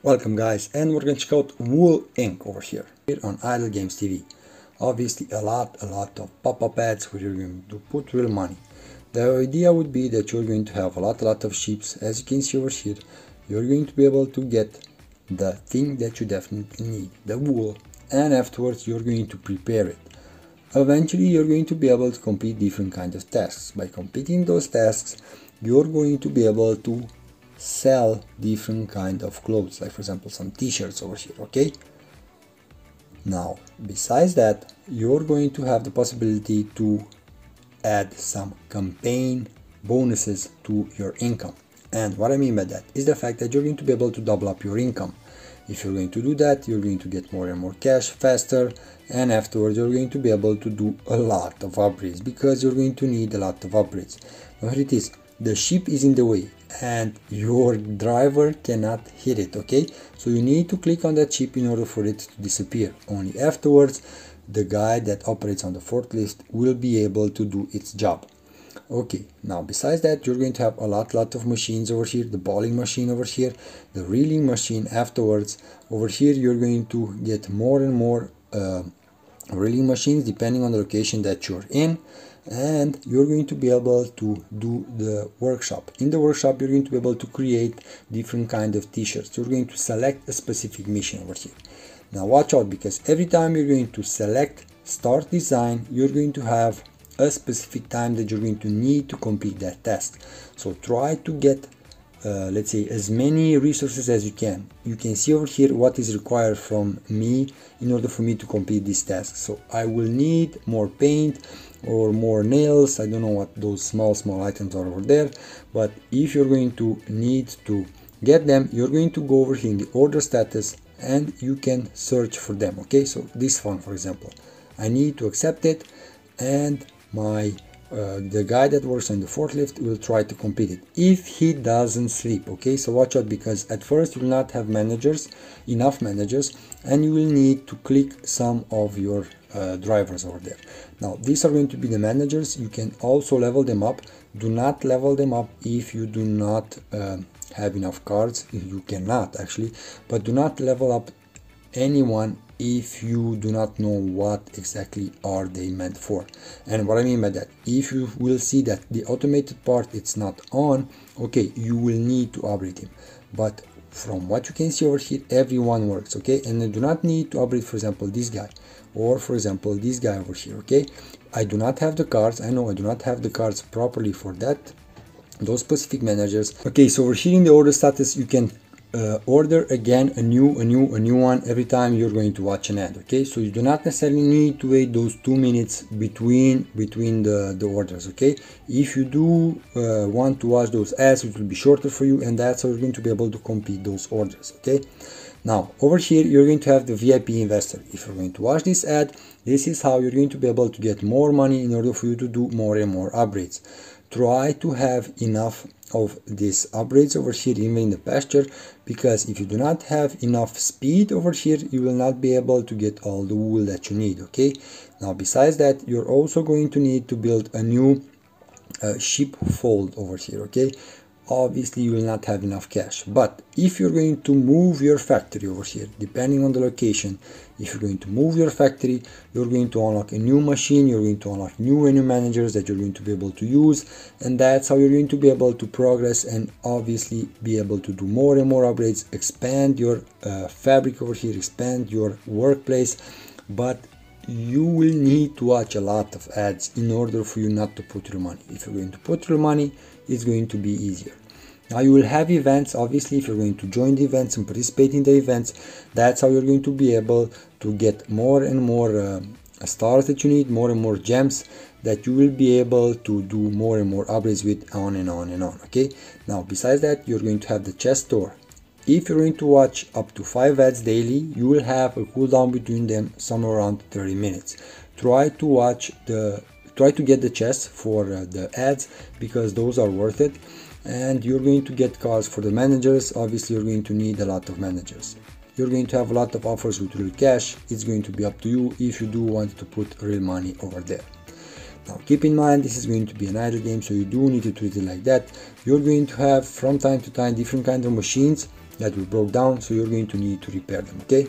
Welcome guys and we're gonna check out Wool Inc over here, here on Idle Games TV. Obviously a lot a lot of pop-up ads where you're going to put real money. The idea would be that you're going to have a lot a lot of sheeps as you can see over here. You're going to be able to get the thing that you definitely need, the wool, and afterwards you're going to prepare it. Eventually you're going to be able to complete different kinds of tasks. By completing those tasks you're going to be able to sell different kind of clothes like for example some t-shirts over here okay? Now besides that you're going to have the possibility to add some campaign bonuses to your income. And what I mean by that is the fact that you're going to be able to double up your income. If you're going to do that you're going to get more and more cash faster and afterwards you're going to be able to do a lot of upgrades because you're going to need a lot of upgrades. Now here it is the ship is in the way and your driver cannot hit it okay? So you need to click on that chip in order for it to disappear. Only afterwards the guy that operates on the forklift will be able to do its job. Okay now besides that you're going to have a lot lot of machines over here the balling machine over here the reeling machine afterwards. Over here you're going to get more and more uh, reeling machines depending on the location that you're in and you're going to be able to do the workshop. In the workshop you're going to be able to create different kind of t-shirts. You're going to select a specific mission over here. Now watch out because every time you're going to select start design you're going to have a specific time that you're going to need to complete that test so try to get uh, let's say as many resources as you can. You can see over here what is required from me in order for me to complete this task. So i will need more paint or more nails. I don't know what those small small items are over there. But if you're going to need to get them you're going to go over here in the order status and you can search for them okay? So this one for example. I need to accept it and my uh, the guy that works on the forklift will try to compete it if he doesn't sleep okay? So watch out because at first you will not have managers enough managers and you will need to click some of your uh, drivers over there. Now these are going to be the managers. You can also level them up. Do not level them up if you do not uh, have enough cards. You cannot actually. But do not level up anyone if you do not know what exactly are they meant for. And what i mean by that if you will see that the automated part it's not on okay you will need to upgrade him. But from what you can see over here everyone works okay? And I do not need to upgrade for example this guy. Or for example this guy over here okay? I do not have the cards. I know I do not have the cards properly for that those specific managers. Okay so over here in the order status you can uh, order again a new a new a new one every time you're going to watch an ad okay? So you do not necessarily need to wait those two minutes between between the the orders okay? If you do uh, want to watch those ads it will be shorter for you and that's how you're going to be able to complete those orders okay? Now over here you're going to have the vip investor. If you're going to watch this ad this is how you're going to be able to get more money in order for you to do more and more upgrades try to have enough of these upgrades over here even in the pasture because if you do not have enough speed over here you will not be able to get all the wool that you need okay? Now besides that you're also going to need to build a new uh, sheep fold over here okay obviously you will not have enough cash. But if you're going to move your factory over here depending on the location if you're going to move your factory you're going to unlock a new machine you're going to unlock new revenue managers that you're going to be able to use and that's how you're going to be able to progress and obviously be able to do more and more upgrades expand your uh, fabric over here expand your workplace. But you will need to watch a lot of ads in order for you not to put your money. If you're going to put your money it's going to be easier. Now you will have events obviously if you're going to join the events and participate in the events that's how you're going to be able to get more and more uh, stars that you need more and more gems that you will be able to do more and more upgrades with on and on and on okay? Now besides that you're going to have the chest store if you're going to watch up to 5 ads daily, you will have a cooldown between them somewhere around 30 minutes. Try to watch the try to get the chest for uh, the ads because those are worth it. And you're going to get cards for the managers. Obviously you're going to need a lot of managers. You're going to have a lot of offers with real cash. It's going to be up to you if you do want to put real money over there. Now keep in mind this is going to be an idle game so you do need to treat it like that. You're going to have from time to time different kinds of machines that will broke down so you're going to need to repair them okay